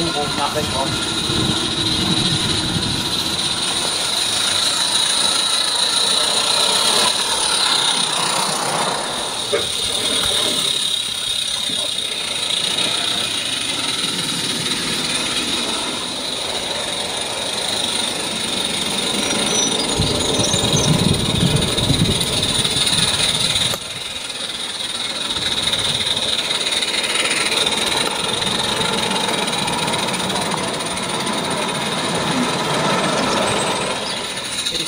Übung nach rechts raus.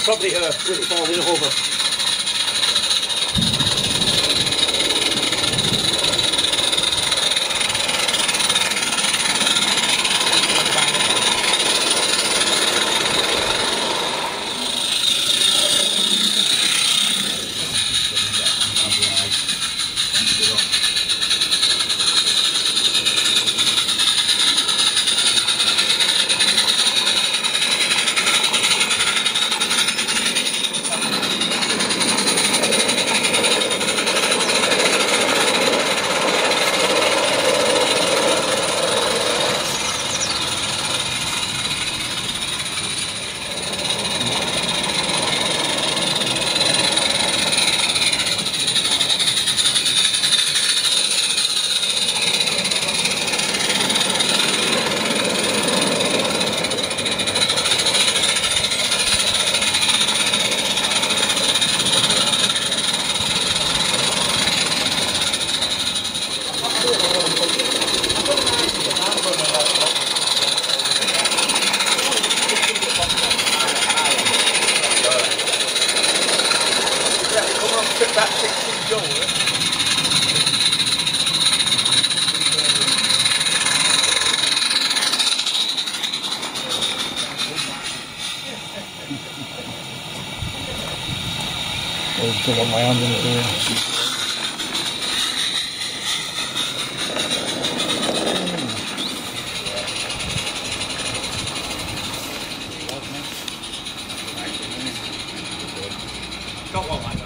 Probably her with it falling over. Tôi có máy ăn bên kia Cậu ở ngoài.